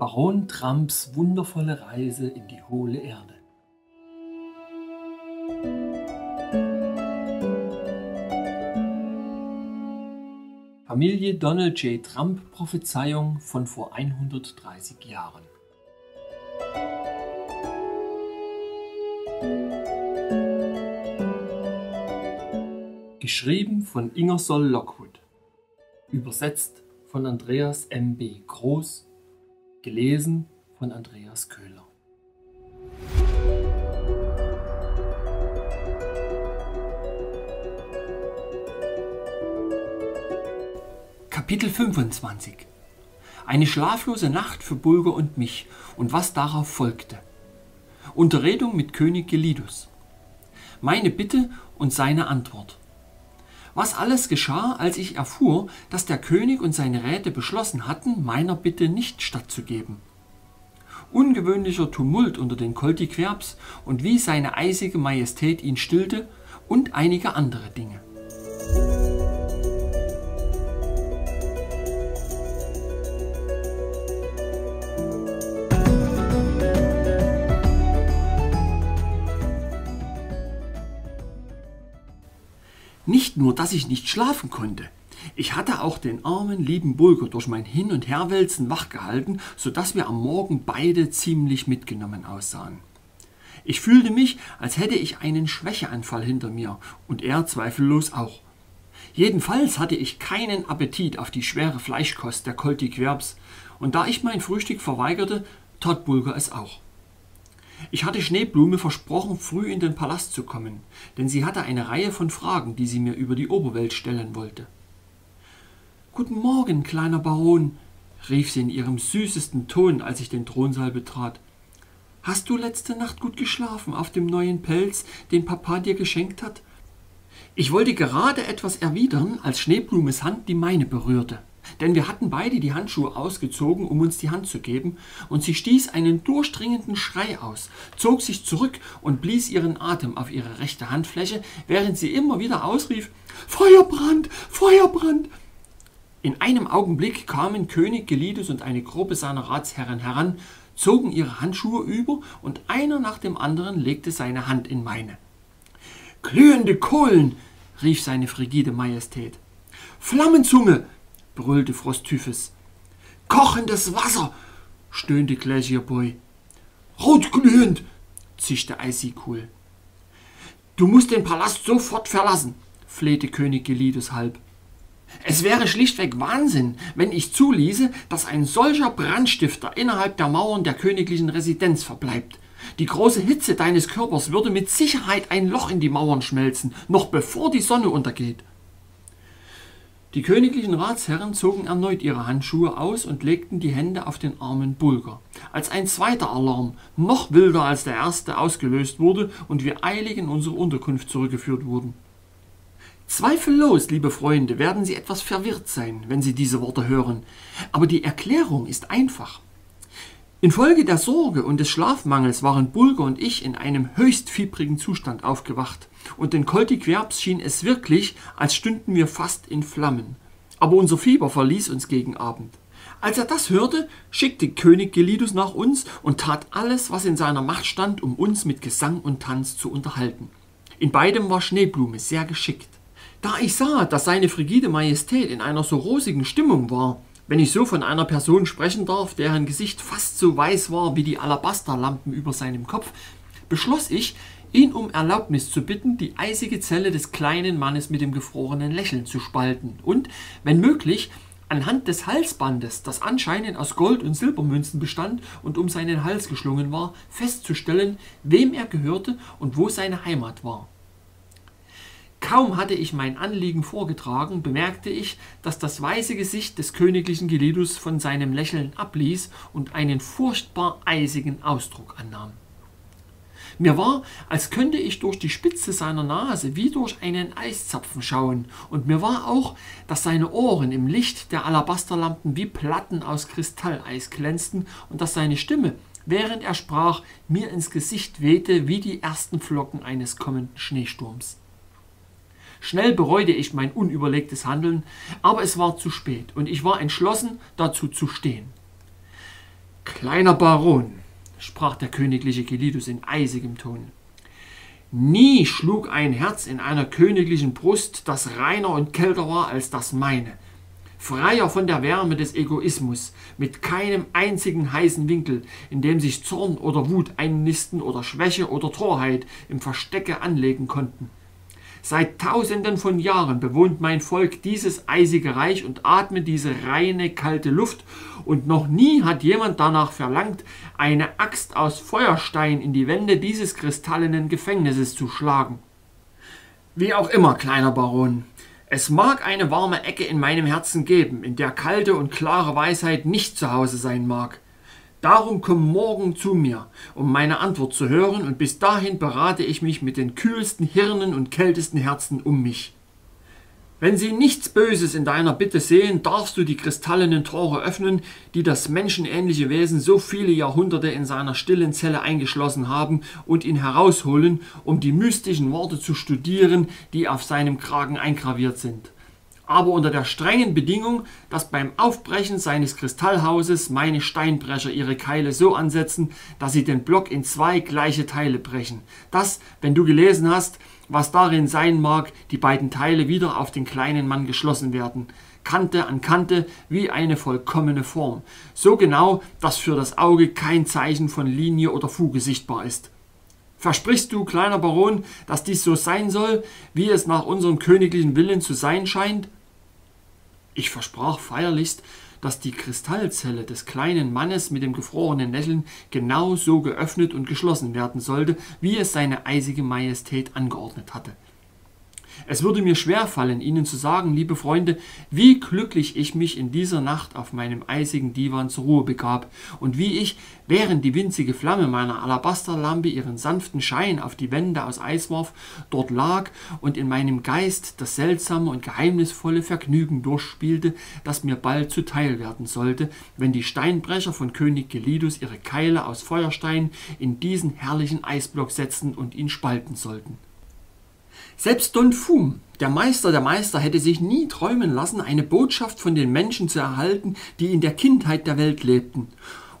Baron Trumps wundervolle Reise in die hohle Erde. Familie Donald J. Trump Prophezeiung von vor 130 Jahren. Geschrieben von Ingersoll Lockwood. Übersetzt von Andreas M. B. Groß Gelesen von Andreas Köhler. Kapitel 25 Eine schlaflose Nacht für Bulger und mich und was darauf folgte. Unterredung mit König Gelidus. Meine Bitte und seine Antwort. Was alles geschah, als ich erfuhr, dass der König und seine Räte beschlossen hatten, meiner Bitte nicht stattzugeben. Ungewöhnlicher Tumult unter den Koltiquerbs und wie seine eisige Majestät ihn stillte und einige andere Dinge. Nicht nur, dass ich nicht schlafen konnte. Ich hatte auch den armen, lieben Bulger durch mein Hin- und Herwälzen wachgehalten, sodass wir am Morgen beide ziemlich mitgenommen aussahen. Ich fühlte mich, als hätte ich einen Schwächeanfall hinter mir und er zweifellos auch. Jedenfalls hatte ich keinen Appetit auf die schwere Fleischkost der Koltiquerbs, und da ich mein Frühstück verweigerte, tat Bulger es auch. Ich hatte Schneeblume versprochen, früh in den Palast zu kommen, denn sie hatte eine Reihe von Fragen, die sie mir über die Oberwelt stellen wollte. Guten Morgen, kleiner Baron, rief sie in ihrem süßesten Ton, als ich den Thronsaal betrat. Hast du letzte Nacht gut geschlafen auf dem neuen Pelz, den Papa dir geschenkt hat? Ich wollte gerade etwas erwidern, als Schneeblumes Hand die meine berührte denn wir hatten beide die Handschuhe ausgezogen, um uns die Hand zu geben, und sie stieß einen durchdringenden Schrei aus, zog sich zurück und blies ihren Atem auf ihre rechte Handfläche, während sie immer wieder ausrief Feuerbrand, Feuerbrand. In einem Augenblick kamen König Gelidus und eine Gruppe seiner Ratsherren heran, zogen ihre Handschuhe über, und einer nach dem anderen legte seine Hand in meine. Glühende Kohlen, rief seine frigide Majestät. Flammenzunge, brüllte Frosttyphus. Kochendes Wasser, stöhnte Glacier Boy. Rotglühend, zischte Cool. Du musst den Palast sofort verlassen, flehte König Gelidus halb. Es wäre schlichtweg Wahnsinn, wenn ich zuließe, dass ein solcher Brandstifter innerhalb der Mauern der königlichen Residenz verbleibt. Die große Hitze deines Körpers würde mit Sicherheit ein Loch in die Mauern schmelzen, noch bevor die Sonne untergeht. Die königlichen Ratsherren zogen erneut ihre Handschuhe aus und legten die Hände auf den armen Bulger, als ein zweiter Alarm, noch wilder als der erste, ausgelöst wurde und wir eilig in unsere Unterkunft zurückgeführt wurden. Zweifellos, liebe Freunde, werden Sie etwas verwirrt sein, wenn Sie diese Worte hören, aber die Erklärung ist einfach. Infolge der Sorge und des Schlafmangels waren Bulger und ich in einem höchst fiebrigen Zustand aufgewacht, und den Koltiquerbs schien es wirklich, als stünden wir fast in Flammen. Aber unser Fieber verließ uns gegen Abend. Als er das hörte, schickte König Gelidus nach uns und tat alles, was in seiner Macht stand, um uns mit Gesang und Tanz zu unterhalten. In beidem war Schneeblume sehr geschickt. Da ich sah, dass seine frigide Majestät in einer so rosigen Stimmung war, wenn ich so von einer Person sprechen darf, deren Gesicht fast so weiß war wie die Alabasterlampen über seinem Kopf, beschloss ich, ihn um Erlaubnis zu bitten, die eisige Zelle des kleinen Mannes mit dem gefrorenen Lächeln zu spalten und, wenn möglich, anhand des Halsbandes, das anscheinend aus Gold- und Silbermünzen bestand und um seinen Hals geschlungen war, festzustellen, wem er gehörte und wo seine Heimat war. Kaum hatte ich mein Anliegen vorgetragen, bemerkte ich, dass das weiße Gesicht des königlichen Gelidus von seinem Lächeln abließ und einen furchtbar eisigen Ausdruck annahm. Mir war, als könnte ich durch die Spitze seiner Nase wie durch einen Eiszapfen schauen, und mir war auch, dass seine Ohren im Licht der Alabasterlampen wie Platten aus Kristalleis glänzten und dass seine Stimme, während er sprach, mir ins Gesicht wehte wie die ersten Flocken eines kommenden Schneesturms. Schnell bereute ich mein unüberlegtes Handeln, aber es war zu spät und ich war entschlossen, dazu zu stehen. Kleiner Baron, sprach der königliche Gelidus in eisigem Ton, nie schlug ein Herz in einer königlichen Brust, das reiner und kälter war als das meine, freier von der Wärme des Egoismus, mit keinem einzigen heißen Winkel, in dem sich Zorn oder Wut einnisten oder Schwäche oder Torheit im Verstecke anlegen konnten. Seit tausenden von Jahren bewohnt mein Volk dieses eisige Reich und atmet diese reine, kalte Luft, und noch nie hat jemand danach verlangt, eine Axt aus Feuerstein in die Wände dieses kristallenen Gefängnisses zu schlagen. Wie auch immer, kleiner Baron, es mag eine warme Ecke in meinem Herzen geben, in der kalte und klare Weisheit nicht zu Hause sein mag. Darum komm morgen zu mir, um meine Antwort zu hören, und bis dahin berate ich mich mit den kühlsten Hirnen und kältesten Herzen um mich. Wenn sie nichts Böses in deiner Bitte sehen, darfst du die kristallenen Tore öffnen, die das menschenähnliche Wesen so viele Jahrhunderte in seiner stillen Zelle eingeschlossen haben, und ihn herausholen, um die mystischen Worte zu studieren, die auf seinem Kragen eingraviert sind aber unter der strengen Bedingung, dass beim Aufbrechen seines Kristallhauses meine Steinbrecher ihre Keile so ansetzen, dass sie den Block in zwei gleiche Teile brechen. Dass, wenn du gelesen hast, was darin sein mag, die beiden Teile wieder auf den kleinen Mann geschlossen werden. Kante an Kante wie eine vollkommene Form. So genau, dass für das Auge kein Zeichen von Linie oder Fuge sichtbar ist. Versprichst du, kleiner Baron, dass dies so sein soll, wie es nach unserem königlichen Willen zu sein scheint? Ich versprach feierlichst, dass die Kristallzelle des kleinen Mannes mit dem gefrorenen Lächeln genau so geöffnet und geschlossen werden sollte, wie es seine eisige Majestät angeordnet hatte. Es würde mir schwerfallen, Ihnen zu sagen, liebe Freunde, wie glücklich ich mich in dieser Nacht auf meinem eisigen Divan zur Ruhe begab und wie ich, während die winzige Flamme meiner Alabasterlampe ihren sanften Schein auf die Wände aus Eis warf, dort lag und in meinem Geist das seltsame und geheimnisvolle Vergnügen durchspielte, das mir bald zuteil werden sollte, wenn die Steinbrecher von König Gelidus ihre Keile aus Feuerstein in diesen herrlichen Eisblock setzen und ihn spalten sollten. Selbst Don Fum, der Meister der Meister, hätte sich nie träumen lassen, eine Botschaft von den Menschen zu erhalten, die in der Kindheit der Welt lebten.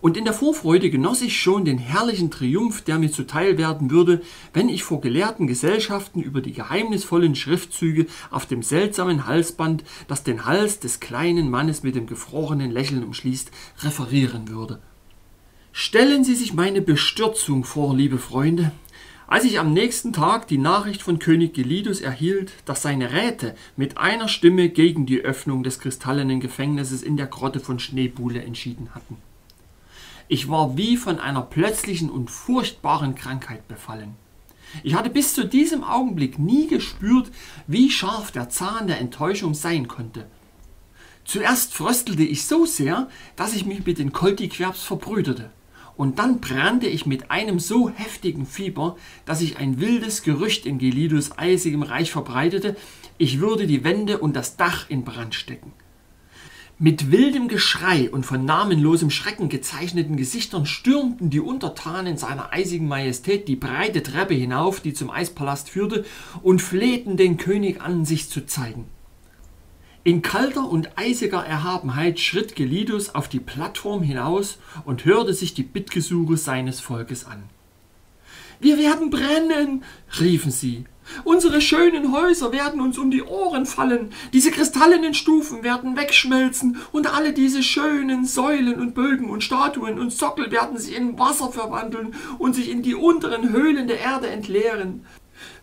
Und in der Vorfreude genoss ich schon den herrlichen Triumph, der mir zuteil werden würde, wenn ich vor gelehrten Gesellschaften über die geheimnisvollen Schriftzüge auf dem seltsamen Halsband, das den Hals des kleinen Mannes mit dem gefrorenen Lächeln umschließt, referieren würde. Stellen Sie sich meine Bestürzung vor, liebe Freunde, als ich am nächsten Tag die Nachricht von König Gelidus erhielt, dass seine Räte mit einer Stimme gegen die Öffnung des kristallenen Gefängnisses in der Grotte von Schneebule entschieden hatten. Ich war wie von einer plötzlichen und furchtbaren Krankheit befallen. Ich hatte bis zu diesem Augenblick nie gespürt, wie scharf der Zahn der Enttäuschung sein konnte. Zuerst fröstelte ich so sehr, dass ich mich mit den Koltiquerbs verbrüderte. Und dann brannte ich mit einem so heftigen Fieber, dass sich ein wildes Gerücht in Gelidus eisigem Reich verbreitete, ich würde die Wände und das Dach in Brand stecken. Mit wildem Geschrei und von namenlosem Schrecken gezeichneten Gesichtern stürmten die Untertanen seiner eisigen Majestät die breite Treppe hinauf, die zum Eispalast führte, und flehten den König an, sich zu zeigen. In kalter und eisiger Erhabenheit schritt Gelidus auf die Plattform hinaus und hörte sich die Bittgesuche seines Volkes an. Wir werden brennen, riefen sie. Unsere schönen Häuser werden uns um die Ohren fallen, diese kristallenen Stufen werden wegschmelzen und alle diese schönen Säulen und Bögen und Statuen und Sockel werden sich in Wasser verwandeln und sich in die unteren Höhlen der Erde entleeren.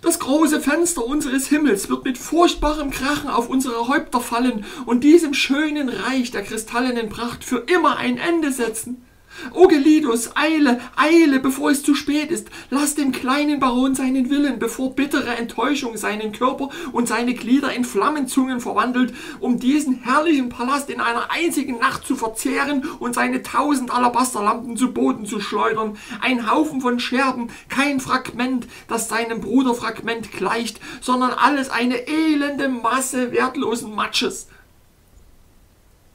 Das große Fenster unseres Himmels wird mit furchtbarem Krachen auf unsere Häupter fallen und diesem schönen Reich der kristallenen Pracht für immer ein Ende setzen. O Gelidus, eile, eile, bevor es zu spät ist. Lass dem kleinen Baron seinen Willen, bevor bittere Enttäuschung seinen Körper und seine Glieder in Flammenzungen verwandelt, um diesen herrlichen Palast in einer einzigen Nacht zu verzehren und seine tausend Alabasterlampen zu Boden zu schleudern. Ein Haufen von Scherben, kein Fragment, das seinem Bruderfragment gleicht, sondern alles eine elende Masse wertlosen Matsches.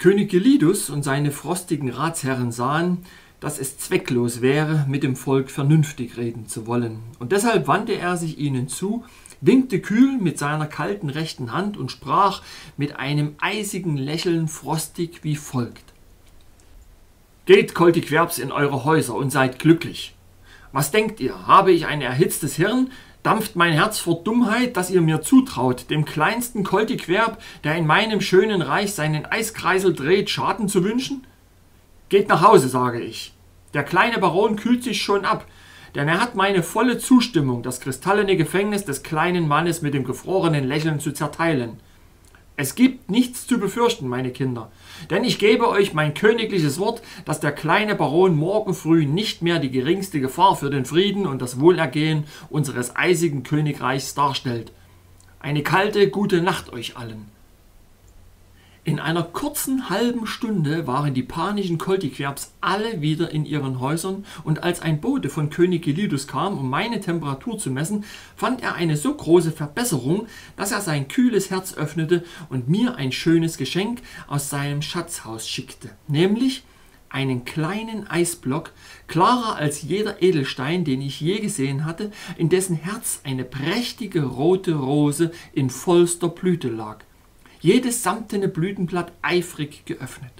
König Gelidus und seine frostigen Ratsherren sahen, dass es zwecklos wäre, mit dem Volk vernünftig reden zu wollen, und deshalb wandte er sich ihnen zu, winkte kühl mit seiner kalten rechten Hand und sprach mit einem eisigen Lächeln frostig wie folgt. Geht, Koltiquerbs, in eure Häuser und seid glücklich. Was denkt ihr? Habe ich ein erhitztes Hirn? Dampft mein Herz vor Dummheit, dass ihr mir zutraut, dem kleinsten Koltiquerb, der in meinem schönen Reich seinen Eiskreisel dreht, Schaden zu wünschen? Geht nach Hause, sage ich. Der kleine Baron kühlt sich schon ab, denn er hat meine volle Zustimmung, das kristallene Gefängnis des kleinen Mannes mit dem gefrorenen Lächeln zu zerteilen. Es gibt nichts zu befürchten, meine Kinder, denn ich gebe euch mein königliches Wort, dass der kleine Baron morgen früh nicht mehr die geringste Gefahr für den Frieden und das Wohlergehen unseres eisigen Königreichs darstellt. Eine kalte, gute Nacht euch allen. In einer kurzen halben Stunde waren die panischen Koltiquerbs alle wieder in ihren Häusern, und als ein Bote von König Gelidus kam, um meine Temperatur zu messen, fand er eine so große Verbesserung, dass er sein kühles Herz öffnete und mir ein schönes Geschenk aus seinem Schatzhaus schickte, nämlich einen kleinen Eisblock, klarer als jeder Edelstein, den ich je gesehen hatte, in dessen Herz eine prächtige rote Rose in vollster Blüte lag jedes samtene Blütenblatt eifrig geöffnet.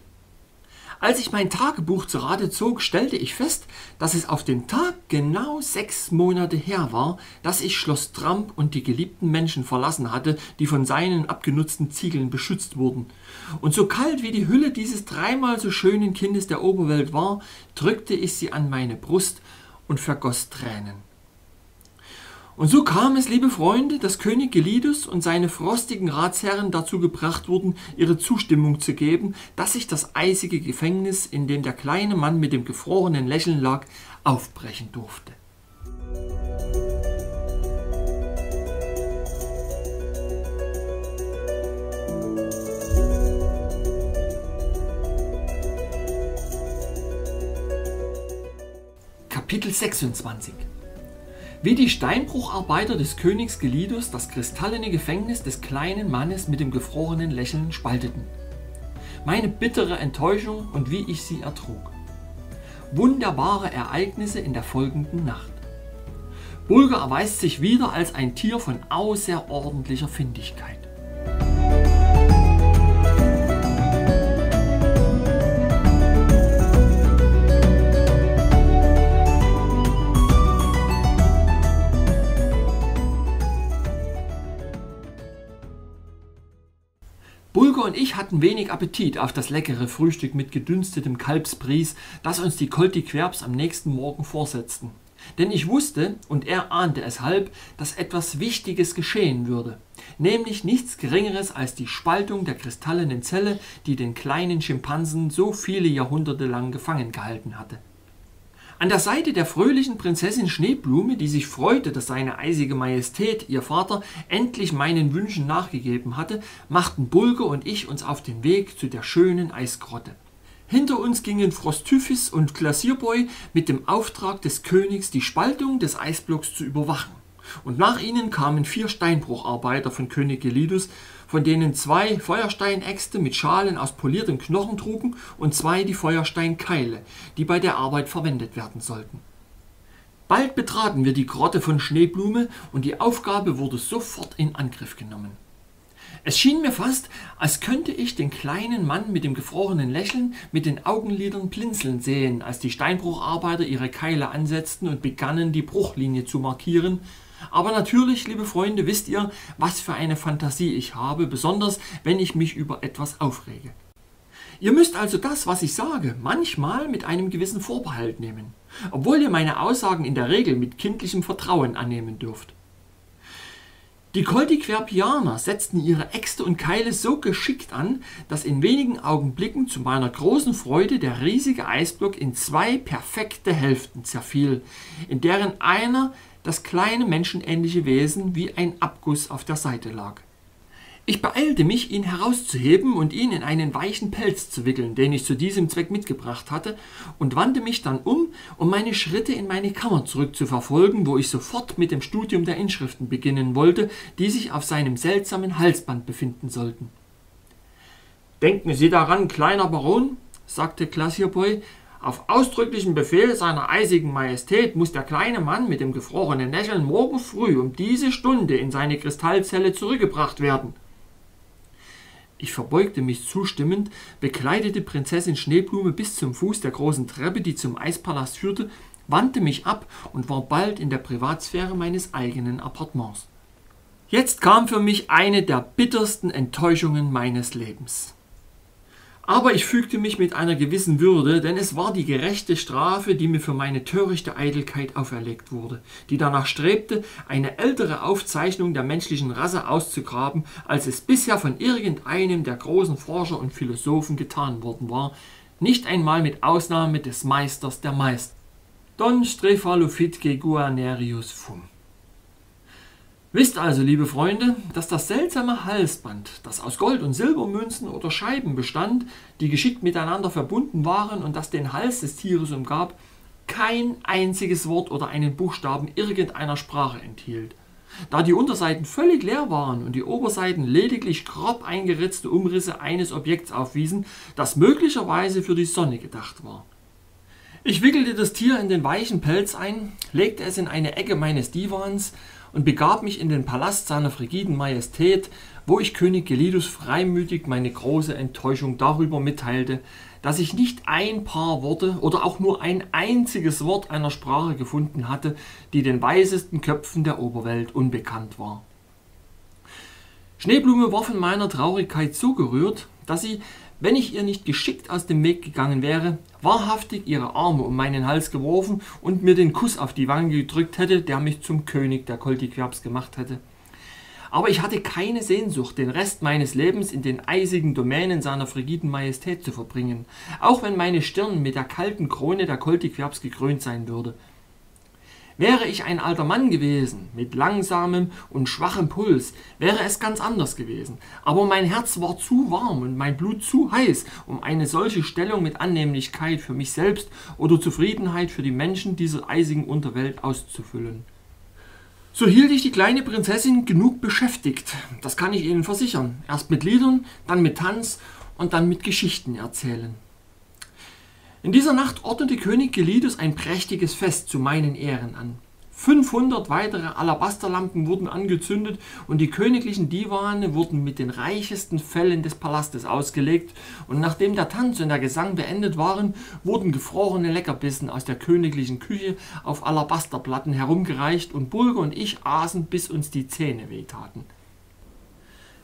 Als ich mein Tagebuch zu Rate zog, stellte ich fest, dass es auf den Tag genau sechs Monate her war, dass ich Schloss Tramp und die geliebten Menschen verlassen hatte, die von seinen abgenutzten Ziegeln beschützt wurden. Und so kalt wie die Hülle dieses dreimal so schönen Kindes der Oberwelt war, drückte ich sie an meine Brust und vergoss Tränen. Und so kam es, liebe Freunde, dass König Gelidus und seine frostigen Ratsherren dazu gebracht wurden, ihre Zustimmung zu geben, dass sich das eisige Gefängnis, in dem der kleine Mann mit dem gefrorenen Lächeln lag, aufbrechen durfte. Kapitel 26 wie die Steinbrucharbeiter des Königs Gelidus das kristallene Gefängnis des kleinen Mannes mit dem gefrorenen Lächeln spalteten. Meine bittere Enttäuschung und wie ich sie ertrug. Wunderbare Ereignisse in der folgenden Nacht. Bulger erweist sich wieder als ein Tier von außerordentlicher Findigkeit. Ich hatten wenig Appetit auf das leckere Frühstück mit gedünstetem Kalbsbries, das uns die Kolti Querbs am nächsten Morgen vorsetzten. Denn ich wusste, und er ahnte es halb, dass etwas Wichtiges geschehen würde, nämlich nichts Geringeres als die Spaltung der kristallenen Zelle, die den kleinen Schimpansen so viele Jahrhunderte lang gefangen gehalten hatte. An der Seite der fröhlichen Prinzessin Schneeblume, die sich freute, dass seine eisige Majestät, ihr Vater, endlich meinen Wünschen nachgegeben hatte, machten Bulger und ich uns auf den Weg zu der schönen Eisgrotte. Hinter uns gingen Frosttyphis und Glasierboy mit dem Auftrag des Königs, die Spaltung des Eisblocks zu überwachen. Und nach ihnen kamen vier Steinbrucharbeiter von König Gelidus, von denen zwei Feuersteinäxte mit Schalen aus poliertem Knochen trugen und zwei die Feuersteinkeile, die bei der Arbeit verwendet werden sollten. Bald betraten wir die Grotte von Schneeblume und die Aufgabe wurde sofort in Angriff genommen. Es schien mir fast, als könnte ich den kleinen Mann mit dem gefrorenen Lächeln mit den Augenlidern blinzeln sehen, als die Steinbrucharbeiter ihre Keile ansetzten und begannen, die Bruchlinie zu markieren, aber natürlich, liebe Freunde, wisst ihr, was für eine Fantasie ich habe, besonders wenn ich mich über etwas aufrege. Ihr müsst also das, was ich sage, manchmal mit einem gewissen Vorbehalt nehmen, obwohl ihr meine Aussagen in der Regel mit kindlichem Vertrauen annehmen dürft. Die Koltiquerpianer setzten ihre Äxte und Keile so geschickt an, dass in wenigen Augenblicken zu meiner großen Freude der riesige Eisblock in zwei perfekte Hälften zerfiel, in deren einer das kleine menschenähnliche Wesen wie ein Abguss auf der Seite lag. Ich beeilte mich, ihn herauszuheben und ihn in einen weichen Pelz zu wickeln, den ich zu diesem Zweck mitgebracht hatte, und wandte mich dann um, um meine Schritte in meine Kammer zurückzuverfolgen, wo ich sofort mit dem Studium der Inschriften beginnen wollte, die sich auf seinem seltsamen Halsband befinden sollten. Denken Sie daran, kleiner Baron, sagte Glassierboy, auf ausdrücklichen Befehl seiner eisigen Majestät muss der kleine Mann mit dem gefrorenen Lächeln morgen früh um diese Stunde in seine Kristallzelle zurückgebracht werden. Ich verbeugte mich zustimmend, bekleidete Prinzessin Schneeblume bis zum Fuß der großen Treppe, die zum Eispalast führte, wandte mich ab und war bald in der Privatsphäre meines eigenen Appartements. Jetzt kam für mich eine der bittersten Enttäuschungen meines Lebens. Aber ich fügte mich mit einer gewissen Würde, denn es war die gerechte Strafe, die mir für meine törichte Eitelkeit auferlegt wurde, die danach strebte, eine ältere Aufzeichnung der menschlichen Rasse auszugraben, als es bisher von irgendeinem der großen Forscher und Philosophen getan worden war, nicht einmal mit Ausnahme des Meisters der Meister. Don Strephalofitke Guarnerius Fum. Wisst also, liebe Freunde, dass das seltsame Halsband, das aus Gold- und Silbermünzen oder Scheiben bestand, die geschickt miteinander verbunden waren und das den Hals des Tieres umgab, kein einziges Wort oder einen Buchstaben irgendeiner Sprache enthielt. Da die Unterseiten völlig leer waren und die Oberseiten lediglich grob eingeritzte Umrisse eines Objekts aufwiesen, das möglicherweise für die Sonne gedacht war. Ich wickelte das Tier in den weichen Pelz ein, legte es in eine Ecke meines Divans und begab mich in den Palast seiner frigiden Majestät, wo ich König Gelidus freimütig meine große Enttäuschung darüber mitteilte, dass ich nicht ein paar Worte oder auch nur ein einziges Wort einer Sprache gefunden hatte, die den weisesten Köpfen der Oberwelt unbekannt war. Schneeblume war von meiner Traurigkeit so gerührt, dass sie, wenn ich ihr nicht geschickt aus dem Weg gegangen wäre, wahrhaftig ihre Arme um meinen Hals geworfen und mir den Kuss auf die Wange gedrückt hätte, der mich zum König der Koltiquerbs gemacht hätte. Aber ich hatte keine Sehnsucht, den Rest meines Lebens in den eisigen Domänen seiner frigiden Majestät zu verbringen, auch wenn meine Stirn mit der kalten Krone der Koltiquerbs gekrönt sein würde. Wäre ich ein alter Mann gewesen, mit langsamem und schwachem Puls, wäre es ganz anders gewesen. Aber mein Herz war zu warm und mein Blut zu heiß, um eine solche Stellung mit Annehmlichkeit für mich selbst oder Zufriedenheit für die Menschen dieser eisigen Unterwelt auszufüllen. So hielt ich die kleine Prinzessin genug beschäftigt, das kann ich Ihnen versichern. Erst mit Liedern, dann mit Tanz und dann mit Geschichten erzählen. In dieser Nacht ordnete König Gelidus ein prächtiges Fest zu meinen Ehren an. 500 weitere Alabasterlampen wurden angezündet und die königlichen Divane wurden mit den reichesten Fellen des Palastes ausgelegt und nachdem der Tanz und der Gesang beendet waren, wurden gefrorene Leckerbissen aus der königlichen Küche auf Alabasterplatten herumgereicht und Bulger und ich aßen, bis uns die Zähne wehtaten.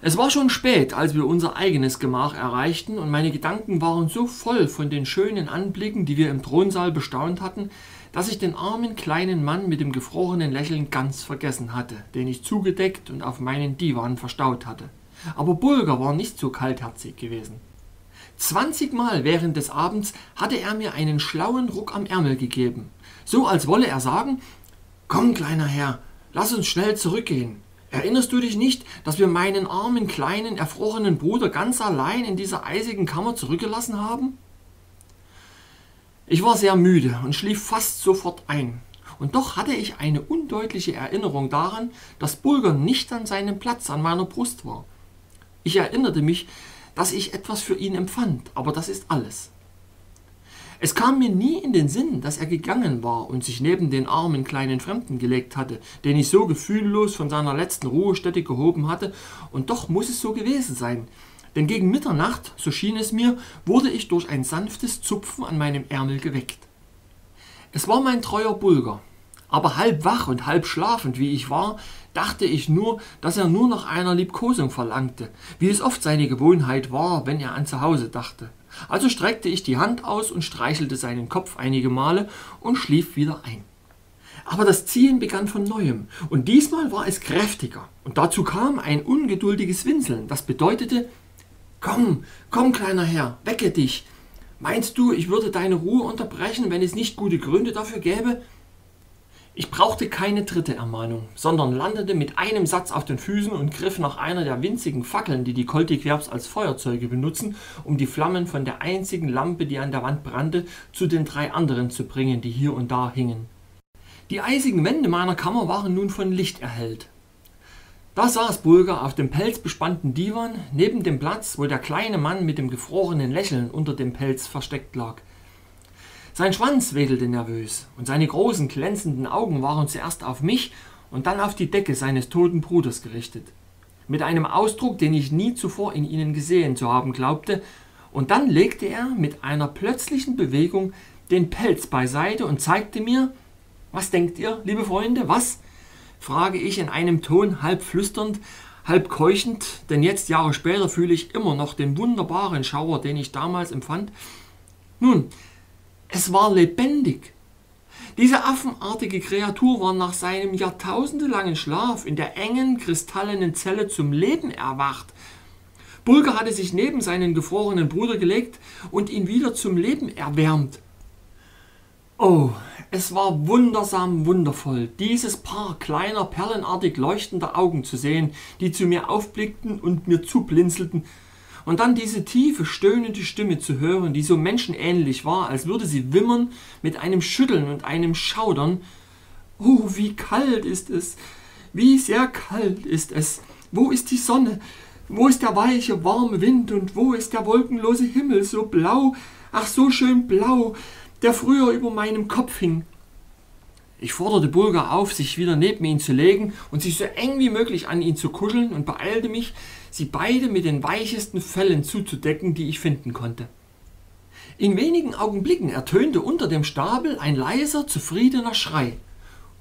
Es war schon spät, als wir unser eigenes Gemach erreichten, und meine Gedanken waren so voll von den schönen Anblicken, die wir im Thronsaal bestaunt hatten, dass ich den armen kleinen Mann mit dem gefrorenen Lächeln ganz vergessen hatte, den ich zugedeckt und auf meinen Divan verstaut hatte. Aber Bulger war nicht so kaltherzig gewesen. Zwanzigmal während des Abends hatte er mir einen schlauen Ruck am Ärmel gegeben, so als wolle er sagen Komm, kleiner Herr, lass uns schnell zurückgehen. Erinnerst du dich nicht, dass wir meinen armen, kleinen, erfrorenen Bruder ganz allein in dieser eisigen Kammer zurückgelassen haben? Ich war sehr müde und schlief fast sofort ein. Und doch hatte ich eine undeutliche Erinnerung daran, dass Bulger nicht an seinem Platz an meiner Brust war. Ich erinnerte mich, dass ich etwas für ihn empfand, aber das ist alles. Es kam mir nie in den Sinn, dass er gegangen war und sich neben den armen kleinen Fremden gelegt hatte, den ich so gefühllos von seiner letzten Ruhestätte gehoben hatte, und doch muss es so gewesen sein. Denn gegen Mitternacht, so schien es mir, wurde ich durch ein sanftes Zupfen an meinem Ärmel geweckt. Es war mein treuer Bulger, aber halb wach und halb schlafend wie ich war, dachte ich nur, dass er nur nach einer Liebkosung verlangte, wie es oft seine Gewohnheit war, wenn er an zu Hause dachte. Also streckte ich die Hand aus und streichelte seinen Kopf einige Male und schlief wieder ein. Aber das Ziehen begann von neuem, und diesmal war es kräftiger, und dazu kam ein ungeduldiges Winseln, das bedeutete Komm, komm, kleiner Herr, wecke dich. Meinst du, ich würde deine Ruhe unterbrechen, wenn es nicht gute Gründe dafür gäbe? Ich brauchte keine dritte Ermahnung, sondern landete mit einem Satz auf den Füßen und griff nach einer der winzigen Fackeln, die die Koltiquerbs als Feuerzeuge benutzen, um die Flammen von der einzigen Lampe, die an der Wand brannte, zu den drei anderen zu bringen, die hier und da hingen. Die eisigen Wände meiner Kammer waren nun von Licht erhellt. Da saß Bulger auf dem pelzbespannten Divan neben dem Platz, wo der kleine Mann mit dem gefrorenen Lächeln unter dem Pelz versteckt lag. Sein Schwanz wedelte nervös, und seine großen glänzenden Augen waren zuerst auf mich und dann auf die Decke seines toten Bruders gerichtet. mit einem Ausdruck, den ich nie zuvor in ihnen gesehen zu haben glaubte, und dann legte er mit einer plötzlichen Bewegung den Pelz beiseite und zeigte mir, was denkt ihr, liebe Freunde, was? frage ich in einem Ton halb flüsternd, halb keuchend, denn jetzt Jahre später fühle ich immer noch den wunderbaren Schauer, den ich damals empfand. Nun, es war lebendig. Diese affenartige Kreatur war nach seinem jahrtausendelangen Schlaf in der engen, kristallenen Zelle zum Leben erwacht. Bulger hatte sich neben seinen gefrorenen Bruder gelegt und ihn wieder zum Leben erwärmt. Oh, es war wundersam wundervoll, dieses Paar kleiner, perlenartig leuchtender Augen zu sehen, die zu mir aufblickten und mir zublinzelten, und dann diese tiefe, stöhnende Stimme zu hören, die so menschenähnlich war, als würde sie wimmern mit einem Schütteln und einem Schaudern. Oh, wie kalt ist es! Wie sehr kalt ist es! Wo ist die Sonne? Wo ist der weiche, warme Wind und wo ist der wolkenlose Himmel, so blau, ach so schön blau, der früher über meinem Kopf hing? Ich forderte Bulgar auf, sich wieder neben ihn zu legen und sich so eng wie möglich an ihn zu kuscheln und beeilte mich, sie beide mit den weichesten Fellen zuzudecken, die ich finden konnte. In wenigen Augenblicken ertönte unter dem Stapel ein leiser, zufriedener Schrei.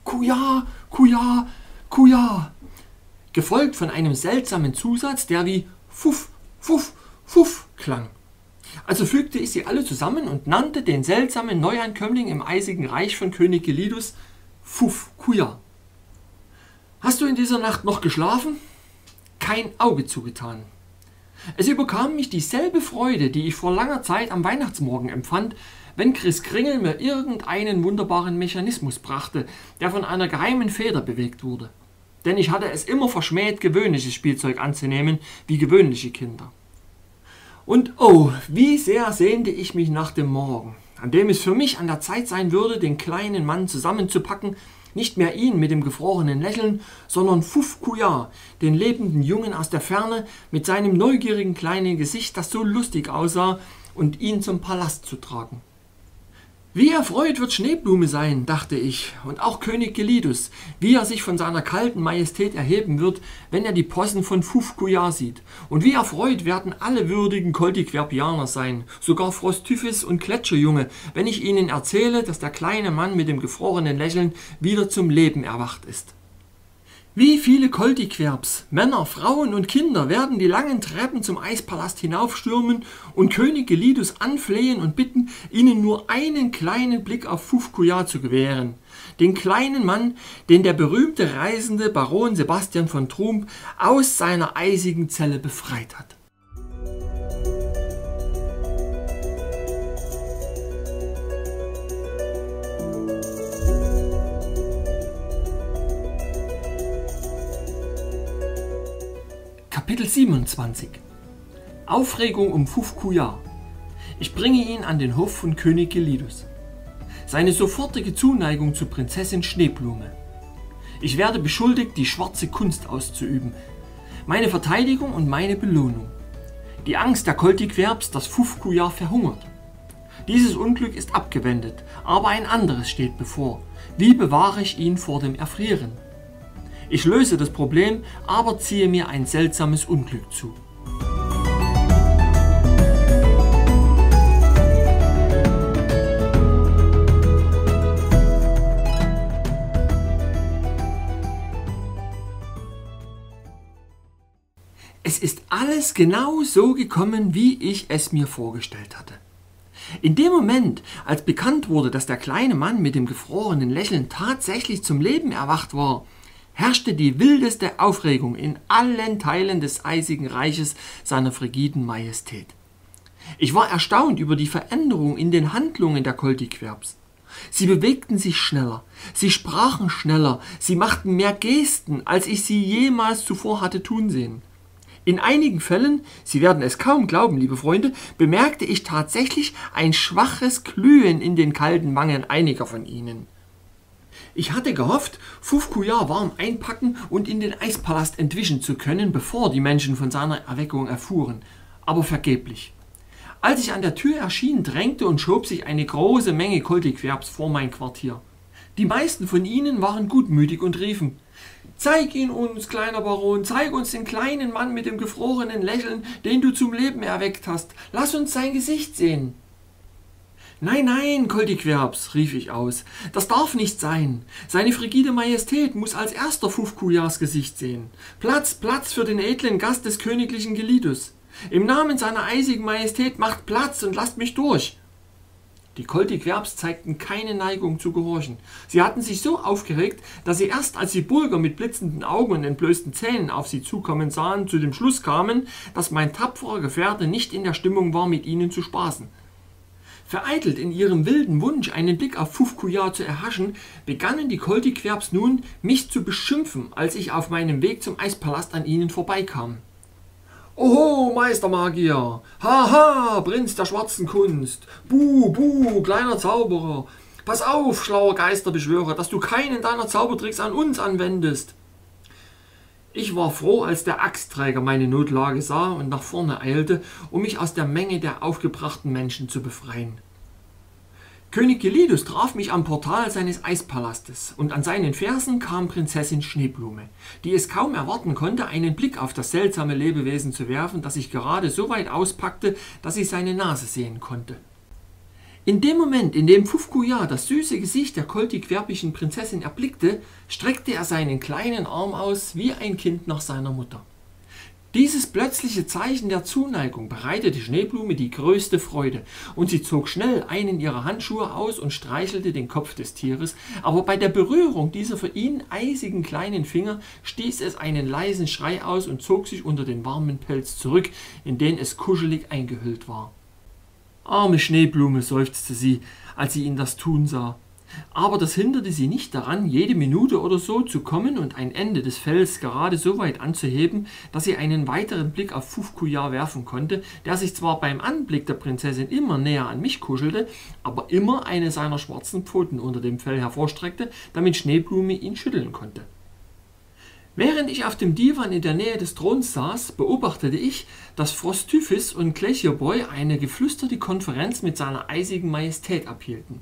Kuja, Kuja, Kuja, gefolgt von einem seltsamen Zusatz, der wie Fuff, Fuff, Fuff klang. Also fügte ich sie alle zusammen und nannte den seltsamen Neuankömmling im eisigen Reich von König Gelidus Fuff Kuja. Hast du in dieser Nacht noch geschlafen? Kein Auge zugetan. Es überkam mich dieselbe Freude, die ich vor langer Zeit am Weihnachtsmorgen empfand, wenn Chris Kringel mir irgendeinen wunderbaren Mechanismus brachte, der von einer geheimen Feder bewegt wurde. Denn ich hatte es immer verschmäht, gewöhnliches Spielzeug anzunehmen, wie gewöhnliche Kinder. Und oh, wie sehr sehnte ich mich nach dem Morgen, an dem es für mich an der Zeit sein würde, den kleinen Mann zusammenzupacken, nicht mehr ihn mit dem gefrorenen Lächeln, sondern Fuf Kuya, den lebenden Jungen aus der Ferne, mit seinem neugierigen kleinen Gesicht, das so lustig aussah, und ihn zum Palast zu tragen. Wie erfreut wird Schneeblume sein, dachte ich, und auch König Gelidus, wie er sich von seiner kalten Majestät erheben wird, wenn er die Possen von Fufkuya sieht. Und wie erfreut werden alle würdigen Koltiquerpianer sein, sogar Frosttyphis und Gletscherjunge, wenn ich ihnen erzähle, dass der kleine Mann mit dem gefrorenen Lächeln wieder zum Leben erwacht ist. Wie viele Koltiquerbs, Männer, Frauen und Kinder werden die langen Treppen zum Eispalast hinaufstürmen und König Gelidus anflehen und bitten, ihnen nur einen kleinen Blick auf Fufkuya zu gewähren. Den kleinen Mann, den der berühmte reisende Baron Sebastian von Trump aus seiner eisigen Zelle befreit hat. Kapitel 27 Aufregung um Fufkuya. Ich bringe ihn an den Hof von König Gelidus. Seine sofortige Zuneigung zu Prinzessin Schneeblume. Ich werde beschuldigt, die schwarze Kunst auszuüben. Meine Verteidigung und meine Belohnung. Die Angst der Koltiquerbs, dass Fufkuya verhungert. Dieses Unglück ist abgewendet, aber ein anderes steht bevor. Wie bewahre ich ihn vor dem Erfrieren? Ich löse das Problem, aber ziehe mir ein seltsames Unglück zu. Es ist alles genau so gekommen, wie ich es mir vorgestellt hatte. In dem Moment, als bekannt wurde, dass der kleine Mann mit dem gefrorenen Lächeln tatsächlich zum Leben erwacht war, herrschte die wildeste Aufregung in allen Teilen des eisigen Reiches seiner frigiden Majestät. Ich war erstaunt über die Veränderung in den Handlungen der Koltiquerbs. Sie bewegten sich schneller, sie sprachen schneller, sie machten mehr Gesten, als ich sie jemals zuvor hatte tun sehen. In einigen Fällen, Sie werden es kaum glauben, liebe Freunde, bemerkte ich tatsächlich ein schwaches Glühen in den kalten Wangen einiger von ihnen. Ich hatte gehofft, Fufkuya warm einpacken und in den Eispalast entwischen zu können, bevor die Menschen von seiner Erweckung erfuhren, aber vergeblich. Als ich an der Tür erschien, drängte und schob sich eine große Menge Koltiquerbs vor mein Quartier. Die meisten von ihnen waren gutmütig und riefen Zeig ihn uns, kleiner Baron, zeig uns den kleinen Mann mit dem gefrorenen Lächeln, den du zum Leben erweckt hast. Lass uns sein Gesicht sehen. Nein, nein, Koldiquerbs, rief ich aus, das darf nicht sein. Seine frigide Majestät muss als erster Fufkujars Gesicht sehen. Platz, Platz für den edlen Gast des königlichen Gelidus. Im Namen seiner eisigen Majestät macht Platz und lasst mich durch. Die Koltiquerbs zeigten keine Neigung zu gehorchen. Sie hatten sich so aufgeregt, dass sie erst als die Bulger mit blitzenden Augen und entblößten Zähnen auf sie zukommen sahen, zu dem Schluss kamen, dass mein tapferer Gefährte nicht in der Stimmung war, mit ihnen zu spaßen. Vereitelt in ihrem wilden Wunsch, einen Blick auf Fufkujar zu erhaschen, begannen die Koltiquerbs nun, mich zu beschimpfen, als ich auf meinem Weg zum Eispalast an ihnen vorbeikam. Oho, Meistermagier! Haha, Prinz der schwarzen Kunst! Buh, buh, kleiner Zauberer! Pass auf, schlauer Geisterbeschwörer, dass du keinen deiner Zaubertricks an uns anwendest! Ich war froh, als der Axtträger meine Notlage sah und nach vorne eilte, um mich aus der Menge der aufgebrachten Menschen zu befreien. König Gelidus traf mich am Portal seines Eispalastes, und an seinen Fersen kam Prinzessin Schneeblume, die es kaum erwarten konnte, einen Blick auf das seltsame Lebewesen zu werfen, das sich gerade so weit auspackte, dass sie seine Nase sehen konnte. In dem Moment, in dem Fufkuya das süße Gesicht der koltig-querbischen Prinzessin erblickte, streckte er seinen kleinen Arm aus wie ein Kind nach seiner Mutter. Dieses plötzliche Zeichen der Zuneigung bereitete Schneeblume die größte Freude, und sie zog schnell einen ihrer Handschuhe aus und streichelte den Kopf des Tieres, aber bei der Berührung dieser für ihn eisigen kleinen Finger stieß es einen leisen Schrei aus und zog sich unter den warmen Pelz zurück, in den es kuschelig eingehüllt war. Arme Schneeblume, seufzte sie, als sie ihn das tun sah. Aber das hinderte sie nicht daran, jede Minute oder so zu kommen und ein Ende des Fells gerade so weit anzuheben, dass sie einen weiteren Blick auf Fufkujar werfen konnte, der sich zwar beim Anblick der Prinzessin immer näher an mich kuschelte, aber immer eine seiner schwarzen Pfoten unter dem Fell hervorstreckte, damit Schneeblume ihn schütteln konnte. Während ich auf dem Divan in der Nähe des Throns saß, beobachtete ich, dass Frosttyphis und Glacierboy eine geflüsterte Konferenz mit seiner eisigen Majestät abhielten.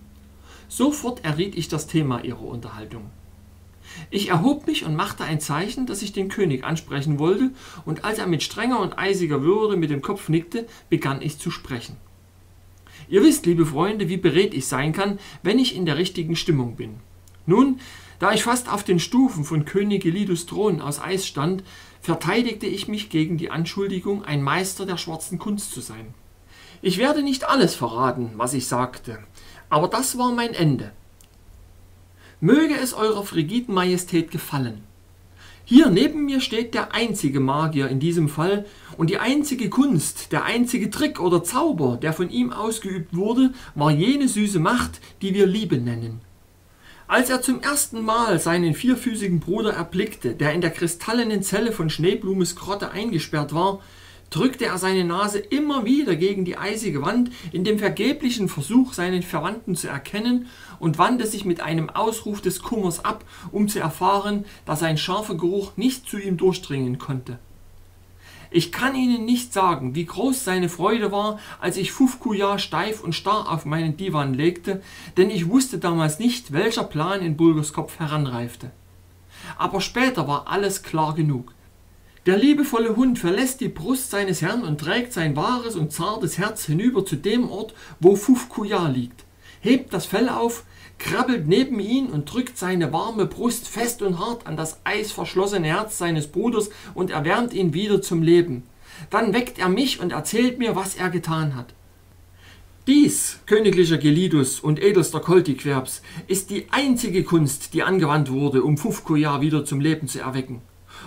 Sofort erriet ich das Thema ihrer Unterhaltung. Ich erhob mich und machte ein Zeichen, dass ich den König ansprechen wollte, und als er mit strenger und eisiger Würde mit dem Kopf nickte, begann ich zu sprechen. Ihr wisst, liebe Freunde, wie beredt ich sein kann, wenn ich in der richtigen Stimmung bin. Nun, da ich fast auf den Stufen von König Elidus Thron aus Eis stand, verteidigte ich mich gegen die Anschuldigung, ein Meister der schwarzen Kunst zu sein. Ich werde nicht alles verraten, was ich sagte, aber das war mein Ende. Möge es eurer frigiden Majestät gefallen. Hier neben mir steht der einzige Magier in diesem Fall und die einzige Kunst, der einzige Trick oder Zauber, der von ihm ausgeübt wurde, war jene süße Macht, die wir Liebe nennen. Als er zum ersten Mal seinen vierfüßigen Bruder erblickte, der in der kristallenen Zelle von Schneeblumes Grotte eingesperrt war, drückte er seine Nase immer wieder gegen die eisige Wand in dem vergeblichen Versuch, seinen Verwandten zu erkennen und wandte sich mit einem Ausruf des Kummers ab, um zu erfahren, dass sein scharfer Geruch nicht zu ihm durchdringen konnte. Ich kann Ihnen nicht sagen, wie groß seine Freude war, als ich Fufkuja steif und starr auf meinen Divan legte, denn ich wusste damals nicht, welcher Plan in Bulgers Kopf heranreifte. Aber später war alles klar genug. Der liebevolle Hund verlässt die Brust seines Herrn und trägt sein wahres und zartes Herz hinüber zu dem Ort, wo Fufkuya liegt, hebt das Fell auf, krabbelt neben ihn und drückt seine warme Brust fest und hart an das eisverschlossene Herz seines Bruders und erwärmt ihn wieder zum Leben. Dann weckt er mich und erzählt mir, was er getan hat. Dies, königlicher Gelidus und edelster Koltiquerbs, ist die einzige Kunst, die angewandt wurde, um Fufkuya wieder zum Leben zu erwecken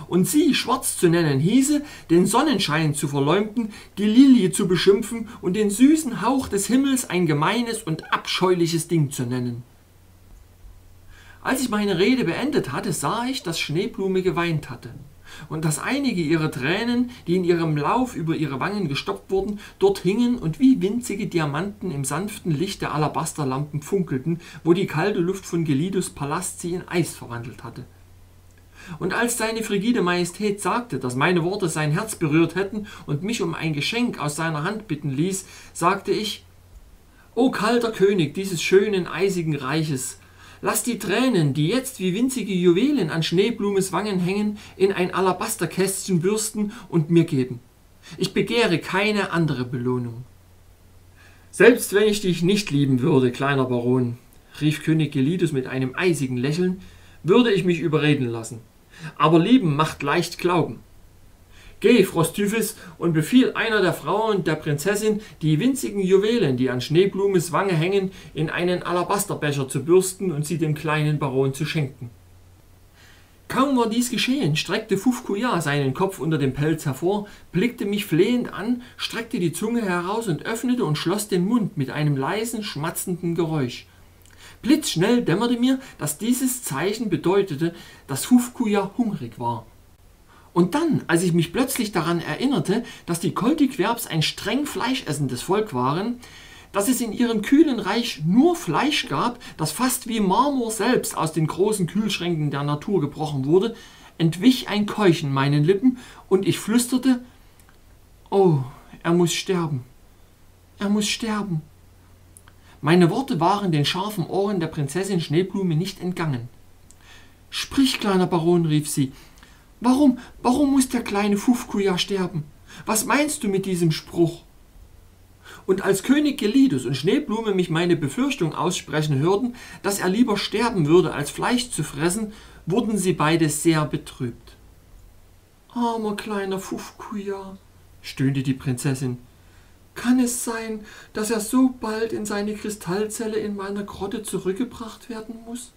und sie schwarz zu nennen hieße, den Sonnenschein zu verleumden, die Lilie zu beschimpfen und den süßen Hauch des Himmels ein gemeines und abscheuliches Ding zu nennen. Als ich meine Rede beendet hatte, sah ich, dass Schneeblume geweint hatte und dass einige ihrer Tränen, die in ihrem Lauf über ihre Wangen gestopft wurden, dort hingen und wie winzige Diamanten im sanften Licht der Alabasterlampen funkelten, wo die kalte Luft von Gelidus Palast sie in Eis verwandelt hatte. Und als seine frigide Majestät sagte, dass meine Worte sein Herz berührt hätten und mich um ein Geschenk aus seiner Hand bitten ließ, sagte ich, O kalter König dieses schönen, eisigen Reiches, Lass die Tränen, die jetzt wie winzige Juwelen an Schneeblumes Wangen hängen, in ein Alabasterkästchen bürsten und mir geben. Ich begehre keine andere Belohnung. Selbst wenn ich dich nicht lieben würde, kleiner Baron, rief König Gelidus mit einem eisigen Lächeln, würde ich mich überreden lassen. Aber lieben macht leicht glauben. Geh, Frosttyphis, und befiehl einer der Frauen der Prinzessin, die winzigen Juwelen, die an Schneeblumes Wange hängen, in einen Alabasterbecher zu bürsten und sie dem kleinen Baron zu schenken. Kaum war dies geschehen, streckte Fufkuya seinen Kopf unter dem Pelz hervor, blickte mich flehend an, streckte die Zunge heraus und öffnete und schloss den Mund mit einem leisen, schmatzenden Geräusch. Blitzschnell dämmerte mir, dass dieses Zeichen bedeutete, dass Fufkuya hungrig war. Und dann, als ich mich plötzlich daran erinnerte, dass die Koltiquerbs ein streng fleischessendes Volk waren, dass es in ihrem kühlen Reich nur Fleisch gab, das fast wie Marmor selbst aus den großen Kühlschränken der Natur gebrochen wurde, entwich ein Keuchen meinen Lippen und ich flüsterte, Oh, er muss sterben. Er muss sterben. Meine Worte waren den scharfen Ohren der Prinzessin Schneeblume nicht entgangen. Sprich, kleiner Baron, rief sie, Warum, warum muss der kleine Fufkuya sterben? Was meinst du mit diesem Spruch? Und als König Gelidus und Schneeblume mich meine Befürchtung aussprechen hörten, dass er lieber sterben würde, als Fleisch zu fressen, wurden sie beide sehr betrübt. Armer kleiner Fufkuya, stöhnte die Prinzessin. Kann es sein, dass er so bald in seine Kristallzelle in meiner Grotte zurückgebracht werden muss?